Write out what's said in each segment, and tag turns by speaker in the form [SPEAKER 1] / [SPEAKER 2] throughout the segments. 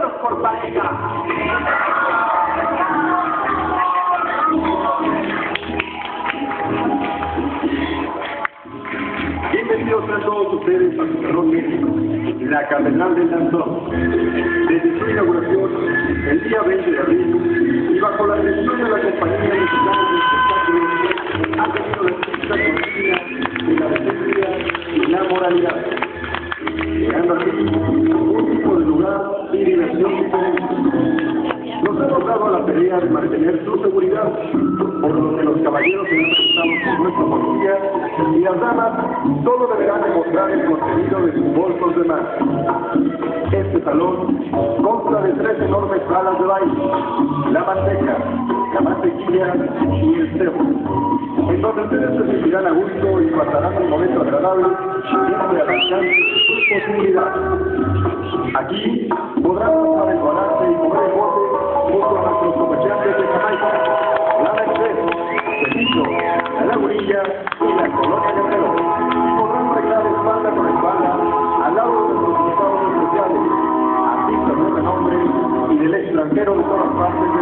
[SPEAKER 1] Por pareja. Bienvenidos a todos ustedes a su Salón México, la Catedral del Danzón. Desde su inauguración, el día 20 de abril, y bajo la dirección de la Compañía Mexicana de Espectáculos, ha tenido caballeros prestados por nuestra policía y las damas solo deberán demostrar el contenido de sus bolsos de mar. Este salón consta de tres enormes salas de baile, la manteca, la mantequilla y el cerro, en donde ustedes se sentirán a gusto y pasarán un momento agradable siempre al alcance de sus posibilidades. Aquí podrán pasar el balance y comer el bote junto a extranjero de todas partes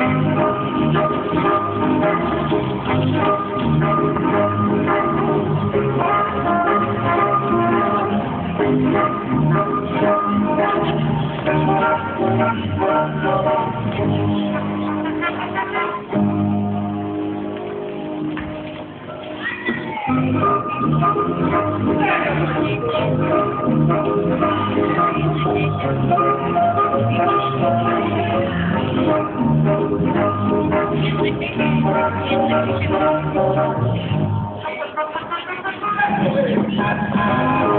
[SPEAKER 1] I'm not going
[SPEAKER 2] to be able to Thank you.
[SPEAKER 3] Thank you.